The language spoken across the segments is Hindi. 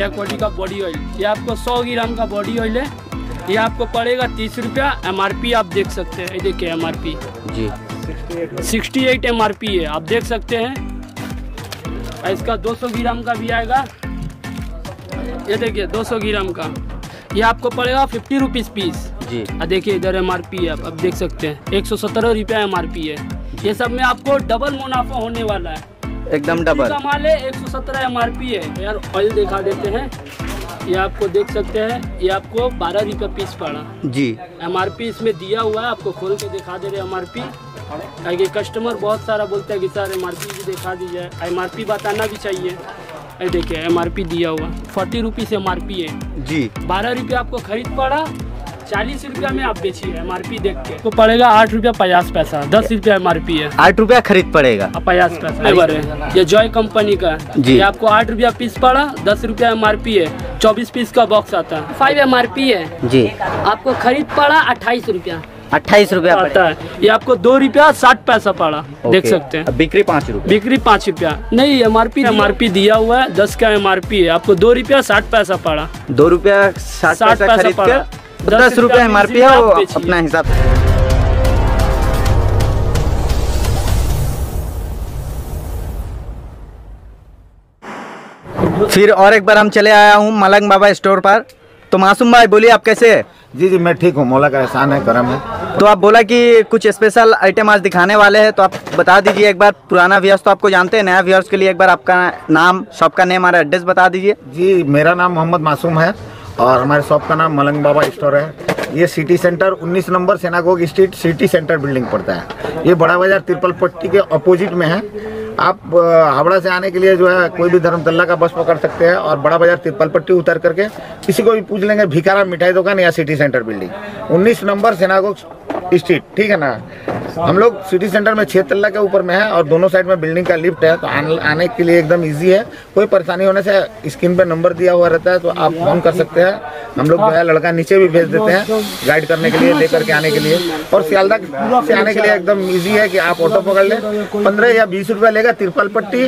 या क्वालिटी का बॉडी ऑयल ये आपको 100 ग्राम का बॉडी ऑयल है। ये आपको पड़ेगा तीस रुपया MRP आप देख सकते हैं। ये देखिए M R G. Sixty eight M है। आप देख सकते हैं। इसका 200 ग्राम का भी आएगा। ये देखिए 200 ग्राम का। ये आपको पड़ेगा फिफ्टी रुपीज़ पीस जी। और देखिए इधर एम आर पी है। आप अब देख सकते हैं। एक सौ सत्रह रुपया एम आर पी है। ये सब में आपको डबल मुनाफा होने वाला है। एकदम का डबल माल है एक सौ सत्रह एम आर पी है। यार ऑयल दिखा देते हैं। ये आपको देख सकते हैं ये आपको बारह रुपया पीस पड़ा। जी। एम आर पी इसमें दिया हुआ है आपको खोल के दिखा दे रहे एम आर पी आगे कस्टमर बहुत सारा बोलते हैं कि सर एम आर पी भी दिखा दीजिए। एम आर पी बताना भी चाहिए। ये देखिए एम आर पी दिया हुआ। Forty rupees M R P है। जी। बारह रुपया आपको खरीद पड़ा चालीस रुपया में आप बेचिए एम आर पी देख के। तो पड़ेगा आठ रुपया पचास पैसा दस रुपया एम आर पी है। आठ रुपया खरीद पड़ेगा। पचास पैसा है ये जॉय कंपनी का जी। ये आपको आठ रुपया पीस पड़ा दस रुपया एम आर पी है। चौबीस पीस का बॉक्स आता है। फाइव एम आर पी है। जी। आपको खरीद पड़ा अट्ठाईस रुपया। अट्ठाईस रुपया आता है। ये आपको दो रुपया साठ पैसा पड़ा। देख सकते हैं। बिक्री पाँच रुपये। बिक्री पाँच रुपया। नहीं M R P M R P दिया हुआ है। दस का एम आर पी है। आपको दो रुपया साठ पैसा पड़ा। दो रुपया साठ पैसा पड़ा। कर दस रुपया रुपया एम आर पी है। वो अपना हिसाब फिर और एक बार हम चले आया हूँ मलंग बाबा स्टोर पर। तो मासूम भाई बोलिए आप कैसे हैं? जी जी मैं ठीक हूँ। मौला का एहसान है करम है। तो आप बोला कि कुछ स्पेशल आइटम आज दिखाने वाले हैं तो आप बता दीजिए एक बार। पुराना व्यूअर्स तो आपको जानते हैं नया व्यूअर्स के लिए एक बार आपका नाम शॉप का नेम और एड्रेस बता दीजिए। जी मेरा नाम मोहम्मद मासूम है। और हमारे शॉप का नाम मलंग बाबा स्टोर है। ये city centre 19 number synagogue street city centre building पड़ता है। ये बड़ा बाज़ार तिरपल पट्टी के अपोजिट में है। आप हावड़ा से आने के लिए जो है, कोई भी धर्मतल्ला का बस पकड़ सकते हैं और बड़ा बाज़ार तिरपल पट्टी उतर करके किसी को भी पूछ लेंगे भिकारा मिठाई दुकान या city centre building 19 number synagogue street ठीक है ना? हम लोग सिटी सेंटर में छह तल्ला के ऊपर में है और दोनों साइड में बिल्डिंग का लिफ्ट है तो आने, आने के लिए एकदम इजी है। कोई परेशानी होने से स्क्रीन पे नंबर दिया हुआ रहता है तो आप फ़ोन कर सकते हैं। हम लोग जो है लड़का नीचे भी भेज देते हैं गाइड करने के लिए लेकर के आने के लिए। और सियालदा से आने के लिए एकदम ईजी है कि आप ऑटो पकड़ लें। पंद्रह या बीस रुपया लेगा तिरपल पट्टी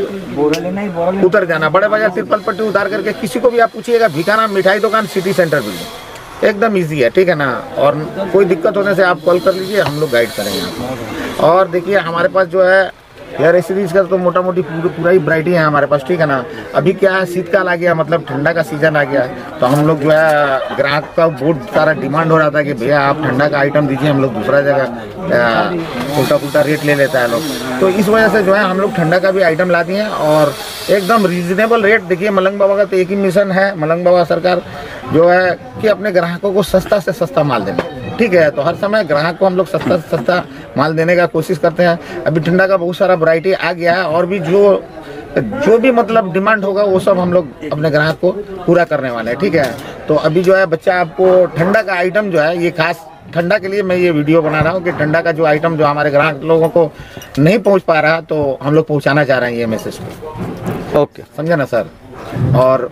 उतर जाना। बड़े बाज़ार तिरपल पट्टी उतार करके किसी को भी आप पूछिएगा भिखाना मिठाई दुकान सिटी सेंटर बिल्डिंग एकदम इजी है, ठीक है ना? और कोई दिक्कत होने से आप कॉल कर लीजिए, हम लोग गाइड करेंगे और देखिए, हमारे पास जो है हेयर एसेसरीज का तो मोटा मोटी पूरा पूरा ही वराइटी है हमारे पास, ठीक है ना? अभी क्या है, शीतकाल आ गया मतलब ठंडा का सीज़न आ गया तो हम लोग जो है, ग्राहक का बहुत सारा डिमांड हो रहा था कि भैया, आप ठंडा का आइटम दीजिए, हम लोग दूसरा जगह उल्टा पुल्टा रेट ले लेता है लोग। तो इस वजह से जो है, हम लोग ठंडा का भी आइटम ला दिए और एकदम रीजनेबल रेट देखिए, मलंग बाबा का तो एक ही मिशन है, मलंग बाबा सरकार जो है कि अपने ग्राहकों को सस्ता से सस्ता माल देना। ठीक है तो हर समय ग्राहक को हम लोग सस्ता से सस्ता माल देने का कोशिश करते हैं। अभी ठंडा का बहुत सारा वैरायटी आ गया है और भी जो जो भी मतलब डिमांड होगा वो सब हम लोग अपने ग्राहक को पूरा करने वाले हैं। ठीक है तो अभी जो है बच्चा आपको ठंडा का आइटम जो है ये खास ठंडा के लिए मैं ये वीडियो बना रहा हूँ कि ठंडा का जो आइटम जो हमारे ग्राहक लोगों को नहीं पहुँच पा रहा तो हम लोग पहुँचाना चाह रहे हैं ये मैसेज को ओके समझे ना सर? और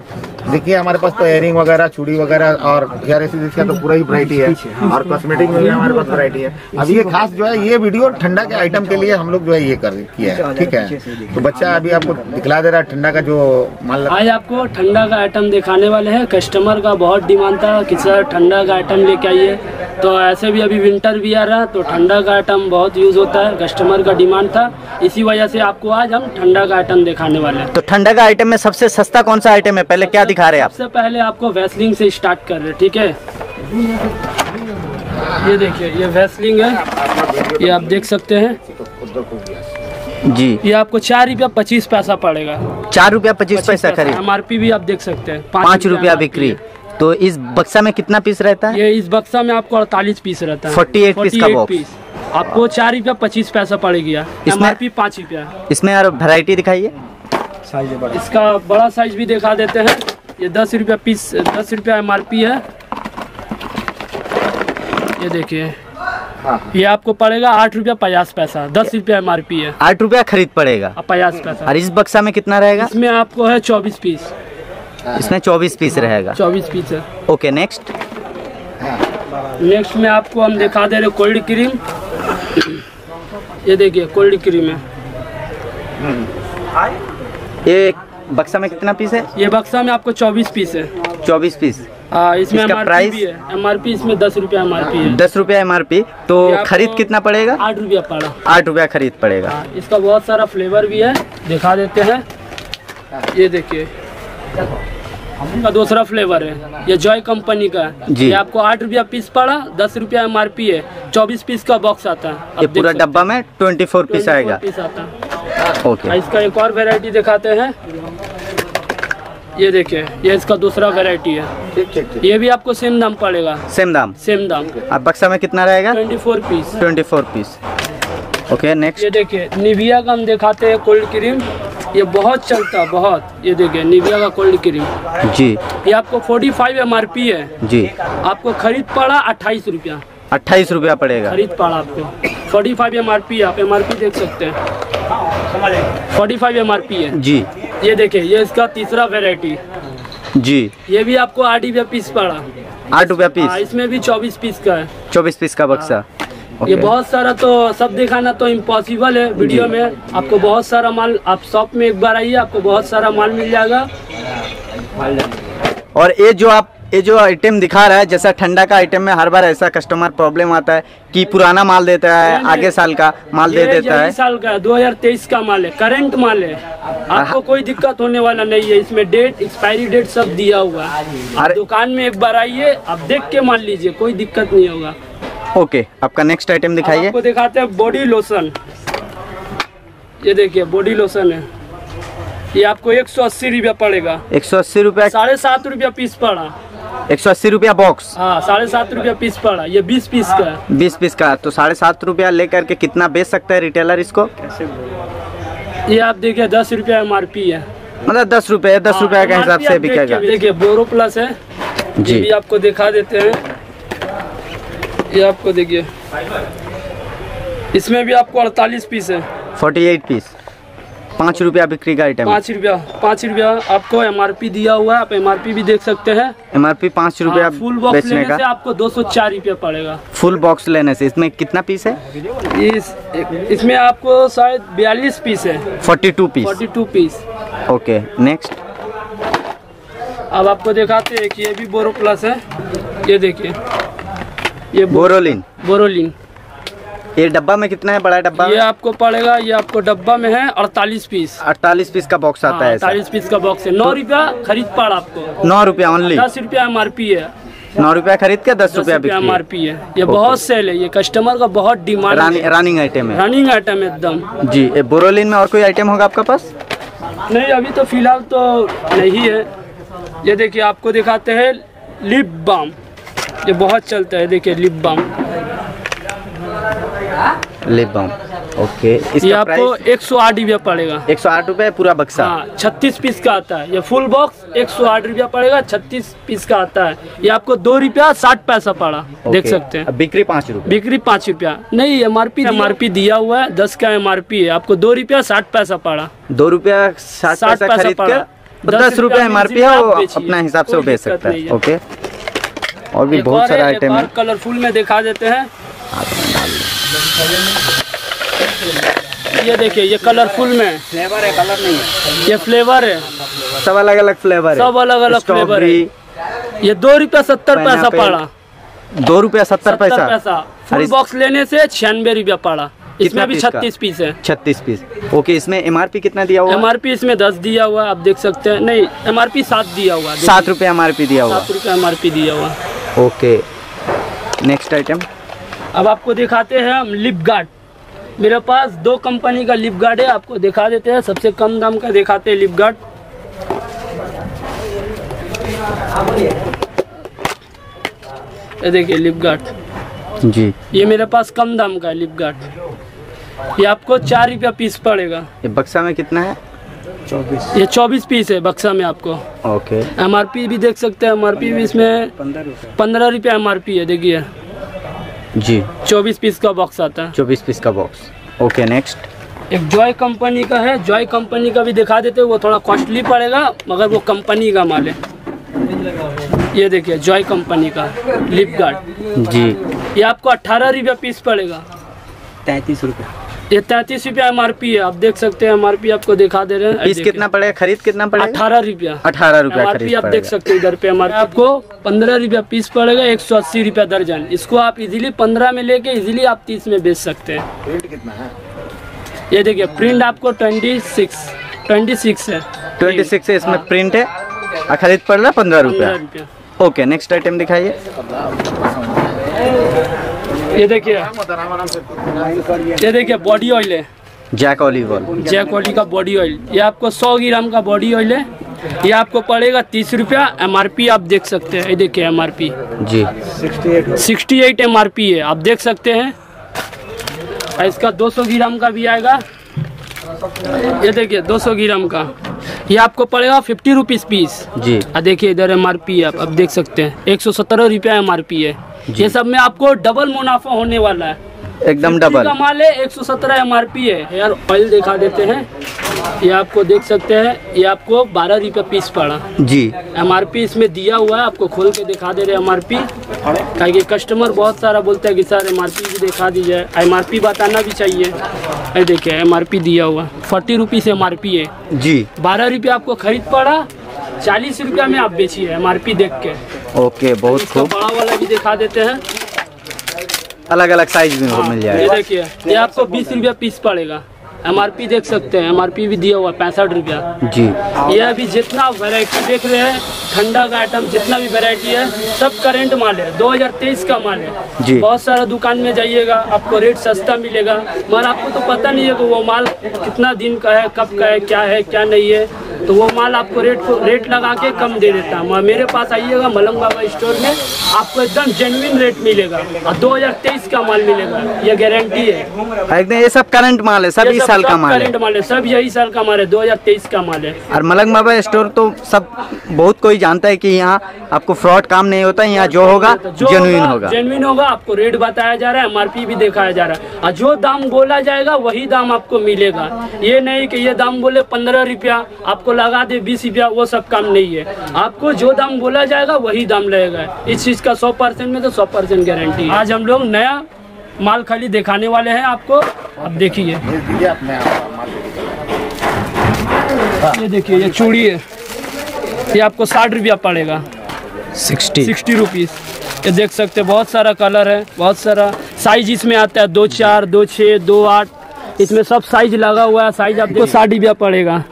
देखिए हमारे पास तो एयरिंग वगैरह चूड़ी वगैरह और हेयर एसेसरीज का तो पूरा ही वरायटी है। और कॉस्मेटिक में भी हमारे पास वरायटी है। अभी ये खास जो है ये वीडियो ठंडा के आइटम के लिए हम लोग जो है ये कर किया है। ठीक है? तो बच्चा अभी आपको दिखला दे रहा है ठंडा का जो माल आज आपको ठंडा का आइटम दिखाने वाले है। कस्टमर का बहुत डिमांड था कि सर ठंडा का आइटम लेके आइए। तो ऐसे भी अभी विंटर भी आ रहा है तो ठंडा का आइटम बहुत यूज़ होता है कस्टमर का डिमांड था। इसी वजह से आपको आज हम ठंडा का आइटम दिखाने वाले हैं। तो ठंडा का आइटम में सबसे सस्ता कौन सा आइटम है? पहले क्या दिखा रहे हैं आप? सबसे पहले आपको वैसलिंग से स्टार्ट कर रहे हैं ठीक है? ये देखिए ये वेस्लिंग है। ये आप देख सकते हैं। जी। ये आपको चार रुपया पच्चीस पैसा पड़ेगा। चार रुपया पच्चीस पैसा खरीद एम आर भी आप देख सकते हैं। पाँच रुपया बिक्री। तो इस बक्सा में कितना पीस रहता है? ये इस बक्सा में आपको अड़तालीस पीस रहता है। 48 पीस का बॉक्स। पीस। आपको चार रुपया पच्चीस पैसा पड़ेगी एम इसमें- आर पी पाँच रुपया। इसमें और वैरायटी दिखाइए। इसका बड़ा साइज़ भी दिखा देते हैं। ये दस रुपया पीस दस रुपया MRP है। ये देखिए। हाँ। ये आपको पड़ेगा आठ रुपया पचास पैसा। दस रुपया एम है। आठ रुपया खरीद पड़ेगा। पचास पैसा। और इस बक्सा में कितना रहेगा? इसमें आपको है चौबीस पीस। इसमें चौबीस पीस रहेगा। चौबीस पीस है। ओके नेक्स्ट नेक्स्ट में आपको हम दिखा दे रहे कोल्ड क्रीम। ये देखिए कोल्ड क्रीम है। ये बक्सा में कितना पीस है? ये बक्सा में आपको चौबीस पीस है। चौबीस पीस। हाँ इसमें इसका प्राइस? भी है। एम इसमें दस रुपया एम आर पी है। दस रुपया एम आर पी तो खरीद कितना पड़ेगा? आठ रुपया पड़ा। आठ रुपया खरीद पड़ेगा। हाँ, इसका बहुत सारा फ्लेवर भी है। दिखा देते हैं। ये देखिए। का दूसरा फ्लेवर है। ये जॉय कंपनी का जी। ये आपको आठ रुपया पीस पड़ा दस रुपया एमआरपी है। चौबीस पीस का बॉक्स आता है। ये पूरा डब्बा में ट्वेंटी फोर पीस आएगा। पीस आता है। ओके इसका एक और वैरायटी दिखाते हैं। ये देखिए ये इसका दूसरा वेरायटी है। ठीक ठीक ठीक। ये भी आपको सेम दाम पड़ेगा। सेम दाम? सेम दाम। अब बक्सा में कितना रहेगा? Twenty four piece twenty four piece okay next ये देखिए निविया का हम दिखाते हैं कोल्ड क्रीम ये बहुत चलता है बहुत। ये देखिए निविया का कोल्ड क्रीम। जी। ये आपको 45 एमआरपी है। जी। आपको खरीद पड़ा अट्ठाईस रुपया। अट्ठाईस रुपया पड़ेगा। खरीद पड़ा आपको। 45 एम आप एमआरपी देख सकते हैं। 45 एमआरपी है। जी। ये देखिए ये इसका तीसरा वेराइटी जी। ये भी आपको आठ रुपया पीस पड़ा। आठ रुपया हाँ, पीस इसमें भी चौबीस पीस का है। चौबीस पीस का बक्सा। ये बहुत सारा तो सब दिखाना तो इम्पॉसिबल है वीडियो में। आपको बहुत सारा माल आप शॉप में एक बार आइए आपको बहुत सारा माल मिल जाएगा। और ये जो आप ये जो आइटम दिखा रहा है जैसा ठंडा का आइटम में हर बार ऐसा कस्टमर प्रॉब्लम आता है कि पुराना माल देता है। आगे साल का माल दे देता है। साल का है 2023 का माल है करंट माल है। आपको कोई दिक्कत होने वाला नहीं है इसमें डेट एक्सपायरी डेट सब दिया हुआ है। दुकान में एक बार आइए आप देख के मान लीजिए कोई दिक्कत नहीं होगा। ओके आपका नेक्स्ट आइटम दिखाइए। आपको दिखाते हैं बॉडी लोशन ये देखिए बॉडी लोशन है। ये आपको एक सौ अस्सी रुपया पड़ेगा। एक सौ अस्सी रुपया साढ़े सात रुपया पीस पड़ा। एक सौ अस्सी रुपया बॉक्स हाँ साढ़े सात रुपया पीस पड़ा। ये बीस पीस का है। बीस पीस का तो साढ़े सात रुपया लेकर के कितना बेच सकता है रिटेलर इसको? ये आप देखिए दस रुपया एम है। मतलब दस रुपये दस रुपया के हाँ, हिसाब से बिकेगा। देखिए बोरो प्लस है। जी। भी आपको दिखा देते हैं। ये आपको देखिए। इसमें भी आपको अड़तालीस पीस है। Forty eight piece. पाँच रुपया बिक्री का आइटम पाँच रुपया पाँच रुपया आपको एमआरपी दिया हुआ है आप एमआरपी भी देख सकते हैं। एम आर पी पाँच रुपया हाँ, फुल बॉक्स बेचने लेने से आपको दो सौ चार रुपया पड़ेगा। फुल बॉक्स लेने से। इसमें कितना पीस है? इस इसमें आपको शायद बयालीस पीस है। Forty two piece. Forty two piece. Okay next अब आपको दिखाते हैं कि ये भी बोरो प्लस है। ये देखिए। ये बोरोलिन। बोरोलिन। ये डब्बा में कितना है? बड़ा डब्बा? ये आपको पड़ेगा ये आपको डब्बा में है अड़तालीस पीस। अड़तालीस पीस का बॉक्स आता है ऐसा। अड़तालीस पीस का बॉक्स है। नौ रुपया खरीद पड़ा आपको। नौ रुपया ओनली दस रुपया एम है। नौ रुपया खरीद के दस रुपया एम बिक्री है। ये बहुत सेल है। ये कस्टमर का बहुत डिमांड रानी है। रनिंग आइटम है। रनिंग आइटम है एकदम। जी ये बोरोलिन में और कोई आइटम होगा आपका पास? नहीं अभी तो फ़िलहाल तो नहीं है। ये देखिए आपको दिखाते हैं लिप बाम ये बहुत चलता है देखिए lip balm lip balm okay ये आपको एक सौ आठ रुपया पड़ेगा। एक सौ आठ रुपये पूरा बक्सा? हाँ छत्तीस पीस का आता है। ये फुल बॉक्स एक सौ आठ रुपया पड़ेगा छत्तीस पीस का आता है। ये आपको दो रुपया साठ पैसा पड़ा देख सकते हैं। बिक्री पाँच रुपये। बिक्री पाँच रुपया। नहीं M R P M R P दिया हुआ है दस का एम आर पी है। आपको दो रुपया साठ पैसा पड़ा। दो रुपया साठ पैसा पड़ा। दस दस रुपया एम आर पी है अपना हिसाब से बेच सकता है। ओके और भी बहुत सारा आइटम है। कलरफुल में दिखा देते हैं। ये देखिए ये कलरफुल में। फ्लेवर है कलर नहीं है ये फ्लेवर है। सब अलग अलग फ्लेवर है। सब अलग-अलग फ्लेवर है। ये दो रुपया सत्तर पैसा पड़ा। दो रुपया सत्तर पैसा। फुल बॉक्स लेने से छियानवे रुपया पड़ा। इसमें भी छत्तीस पीस है। छत्तीस पीस ओके इसमें एम आर पी कितना दिया हुआ? एम आर पी इसमें दस दिया हुआ आप देख सकते हैं। नहीं एम आर पी सात दिया हुआ सात रुपया एम आर पी दिया हुआ। सात रुपया एम आर पी दिया हुआ ओके। नेक्स्ट आइटम अब आपको दिखाते हैं हम लिप गार्ड मेरे पास दो कंपनी का लिप गार्ड है आपको दिखा देते हैं। सबसे कम दाम का दिखाते हैं लिप गार्ड ये देखिए लिप गार्ड जी। ये मेरे पास कम दाम का है लिप गार्ड ये आपको चार रुपया पीस पड़ेगा। ये बक्सा में कितना है? ये चौबीस पीस है बक्सा में आपको। ओके। एमआरपी भी देख सकते हैं एम आर भी इसमें पंद्रह रुपया एम आर है देखिए। जी। चौबीस पीस का बॉक्स आता है। चौबीस पीस का बॉक्स ओके नेक्स्ट एक जॉय कंपनी का है जॉय कंपनी का भी दिखा देते हैं वो थोड़ा कॉस्टली पड़ेगा मगर वो कंपनी का माल है। ये देखिए जॉय कंपनी का लिप गार्ड जी। ये आपको अट्ठारह रुपया पीस पड़ेगा। तैंतीस रुपये ये तैतीस रुपया एमआरपी है आप देख सकते हैं एमआरपी आपको दिखा दे रहे हैं। पीस कितना पड़ेगा? खरीद कितना पड़ेगा? अठारह रुपया। अठारह रुपया एम आप देख सकते हैं इधर पे MRP आपको पंद्रह रुपया पीस पड़ेगा एक सौ अस्सी रुपया दर्जन। इसको आप इजीली पंद्रह में लेके इजीली आप तीस में बेच सकते हैं। कितना है? ये देखिए प्रिंट आपको ट्वेंटी सिक्स ट्वेंटी सिक्स है ट्वेंटी सिक्स है। इसमें प्रिंट है। और खरीद पड़ रहा है पंद्रह रुपया। ओके नेक्स्ट आइटम दिखाइए। ये देखिए। ये देखिए बॉडी ऑयल है। Jack olive oil Jack olive का बॉडी ऑयल ये आपको 100 ग्राम का बॉडी ऑयल है। ये आपको पड़ेगा तीस रुपया एम आप देख सकते हैं। ये देखिए M G. Sixty eight M है आप देख सकते हैं। इसका इसका 200 ग्राम का भी आएगा। ये देखिए 200 ग्राम का। ये आपको पड़ेगा फिफ्टी रुपीज़ पीस जी। आ देखिए इधर एम आर पी आप अब देख सकते हैं। एक सौ सत्रह रुपया एम आर पी है। ये सब में आपको डबल मुनाफा होने वाला है। एकदम डबल का माल है एक सौ सत्रह एम आर पी है। हेयर ऑयल दिखा देते हैं। ये आपको देख सकते हैं ये आपको बारह रुपया पीस पड़ा। जी। एम आर पी इसमें दिया हुआ है आपको खोल के दिखा दे रहे एम आर पी ताकि कस्टमर बहुत सारा बोलते हैं कि सर एम आर पी भी दिखा दीजिए। एम आर पी बताना भी चाहिए। ये देखिए एम आर पी दिया हुआ। Forty rupees M R P है। जी। बारह रुपया आपको खरीद पड़ा। चालीस रुपया में आप बेचिए एम आर पी देख के। ओके बहुत बड़ा वाला भी दिखा देते हैं। अलग अलग साइज़ में वो मिल ये जाएगा। देखिए ये आपको बीस रुपया पीस पड़ेगा। एम आर पी देख सकते हैं एम आर पी भी दिया हुआ पैंसठ रुपया। जी। ये अभी जितना वैरायटी देख रहे हैं ठंडा का आइटम जितना भी वैरायटी है सब करंट माल है। 2023 का माल है। जी। बहुत सारा दुकान में जाइएगा आपको रेट सस्ता मिलेगा। मगर आपको तो पता नहीं है कि वो माल कितना दिन का है कब का है क्या है क्या नहीं है। तो वो माल आपको रेट को रेट लगा के कम दे देता है। मेरे पास आइएगा मलंग बाबा स्टोर में आपको एकदम जेन्युइन रेट मिलेगा। और 2023 का माल मिलेगा। ये गारंटी है। एकदम ये सब करंट माल है सब इस साल का माल करंट माल है सब यही साल का माल है 2023 का माल है। और मलंग बाबा स्टोर तो सब बहुत कोई जानता है कि यहाँ आपको फ्रॉड काम नहीं होता यहाँ जो होगा जेनुइन होगा जेन्युइन होगा आपको रेट बताया जा रहा है एमआरपी भी दिखाया जा रहा है। और जो दाम बोला जाएगा वही दाम आपको मिलेगा। ये नहीं कि ये दाम बोले पंद्रह रुपया आपको लगा दे बीस रुपया वो सब काम नहीं है। आपको जो दाम बोला जाएगा वही दाम लगेगा। इस चीज़ का सौ परसेंट में तो सौ परसेंट गारंटी आज हम लोग नया माल खाली दिखाने वाले हैं आपको। अब देखिए। ये देखिए ये चूड़ी है। ये आपको साठ रुपया पड़ेगा। सिक्सटी। सिक्सटी रुपीज़ ये देख सकते हैं बहुत सारा कलर है बहुत सारा साइज़ इसमें आता है दो चार दो छः दो आठ। इसमें सब साइज़ लगा हुआ है साइज़ आपको साठ रुपया पड़ेगा।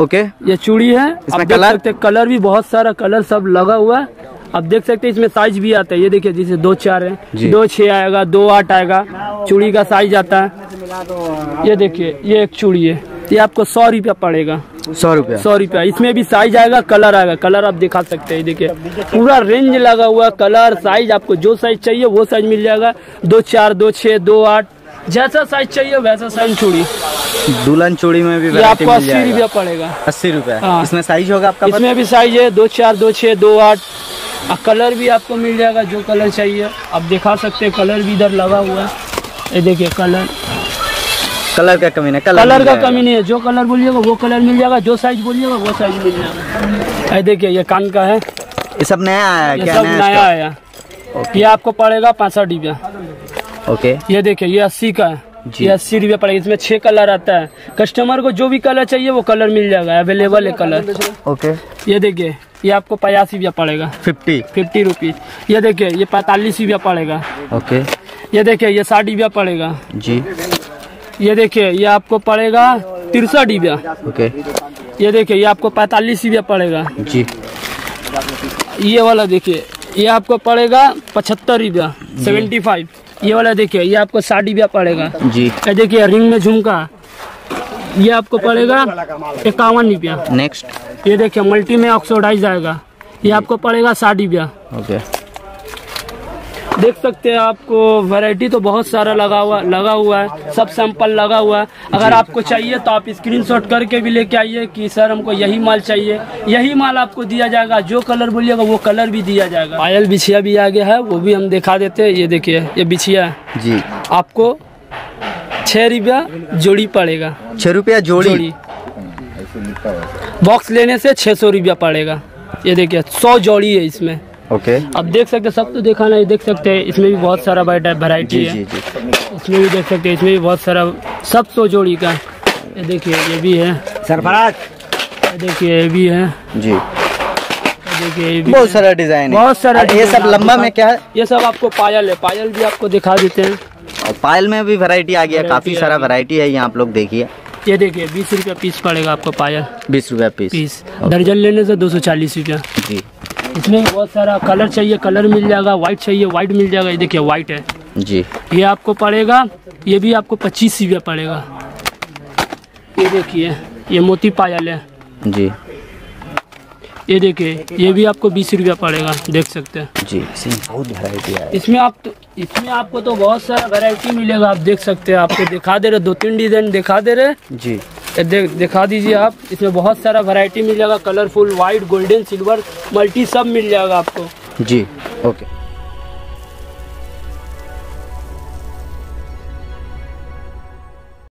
ओके ये चूड़ी है। इसमें आप देख कलर? सकते कलर भी बहुत सारा कलर सब लगा हुआ है। आप देख सकते हैं इसमें साइज़ भी आता है। ये देखिए जैसे दो चार है। दो छः आएगा दो आठ आएगा। चूड़ी का साइज़ आता है। ये देखिए ये एक चूड़ी है। ये आपको सौ रुपया पड़ेगा। सौ रुपया। सौ रुपया। इसमें भी साइज़ आएगा कलर आएगा। कलर आप दिखा सकते हैं देखिए। पूरा रेंज लगा हुआ कलर साइज़ आपको जो साइज़ चाहिए वो साइज़ मिल जाएगा। दो चार दो छः दो आठ। जैसा साइज़ चाहिए वैसा साइज़ चूड़ी। दुल्हन चूड़ी में भी आपको अस्सी रुपया पड़ेगा। अस्सी रुपया? हाँ। इसमें साइज़ होगा आपका इसमें भी साइज़ है दो चार दो छः दो आठ। और कलर भी आपको मिल जाएगा जो कलर चाहिए। आप दिखा सकते हैं कलर भी इधर लगा हुआ है। ये देखिए कलर कलर का कमी नहीं कलर कलर का कमी नहीं है। जो कलर बोलिएगा वो कलर मिल जाएगा। जो साइज़ बोलिएगा वो साइज़ मिल जाएगा। ये देखिए ये कान का है। ये सब नया आया है क्या? सब नया? आया। ये आपको पड़ेगा पैंसठ रुपया। ओके ये देखिए ये अस्सी का है। ये अस्सी रुपया पड़ेगा इसमें छह कलर आता है। कस्टमर को जो भी कलर चाहिए वो कलर मिल जाएगा अवेलेबल है कलर। ओके। ये देखिए ये आपको पचास रुपया पड़ेगा। फिफ्टी। फिफ्टी रुपीज़ ये देखिए ये पैतालीस रुपया पड़ेगा। ओके। ये देखिए ये साठ रुपया पड़ेगा। जी। ये देखिए ये आपको पड़ेगा तिरसठ रुपया। ओके। ये देखिए ये आपको पैतालीस रुपया पड़ेगा। जी। ये वाला देखिए ये आपको पड़ेगा पचहत्तर रुपया सेवेंटी फाइव। ये वाला देखिए ये आपको साठ रुपया पड़ेगा। जी। ये देखिए रिंग में झुमका। ये आपको पड़ेगा इक्यावन रुपया। नेक्स्ट ये देखिए मल्टी में ऑक्सोडाइज आएगा। ये आपको पड़ेगा साठ रुपया ओके देख सकते हैं आपको वैरायटी तो बहुत सारा लगा हुआ लगा हुआ है। सब सैंपल लगा हुआ है। अगर आपको चाहिए तो आप स्क्रीनशॉट करके भी लेके आइए कि सर हमको यही माल चाहिए। यही माल आपको दिया जाएगा। जो कलर बोलिएगा वो कलर भी दिया जाएगा। पायल बिछिया भी आ गया है वो भी हम दिखा देते हैं। ये देखिए ये बिछिया है। जी। आपको छः रुपया जोड़ी पड़ेगा। छह रुपया जोड़ी? जोड़ी। बॉक्स लेने से छः सौ रुपया पड़ेगा। ये देखिए सौ जोड़ी है इसमें। ओके अब देख सकते सब तो देखा नहीं देख सकते हैं इसमें भी बहुत सारा वैरायटी है जी जी इसमें भी देख सकते हैं इसमें भी बहुत सारा सब सौ जोड़ी का। ये देखिए ये भी है। सरफराज। ये देखिए ये भी है। जी। देखिए ये भी बहुत सारा डिज़ाइन है। बहुत सारा ये सब लंबा में क्या है? ये सब आपको पायल है पायल भी आपको दिखा देते हैं। और पायल में भी वैरायटी आ गया काफ़ी सारा। वैरायटी है यहाँ आप लोग देखिए। ये देखिए बीस रुपया पीस पड़ेगा आपको पायल। बीस रुपया पीस पीस दर्जन लेने से दो सौ चालीस रुपया। इसमें बहुत सारा कलर चाहिए कलर मिल जाएगा व्हाइट चाहिए व्हाइट मिल जाएगा। ये देखिए व्हाइट है। जी। ये आपको पड़ेगा ये भी आपको पच्चीस रुपया पड़ेगा। ये देखिए ये मोती पायल है। जी। ये देखिए ये भी आपको बीस रुपया पड़ेगा देख सकते हैं। जी इसमें बहुत वैरायटी है। इसमें आप तो इसमें आपको तो बहुत सारा वैरायटी मिलेगा आप देख सकते हैं आपको दिखा दे रहे दो तीन डिज़ाइन दिखा दे रहे जी। देख दिखा दीजिए आप। इसमें बहुत सारा वैरायटी मिल जाएगा। Colourful white golden silver multi सब मिल जाएगा आपको। जी ओके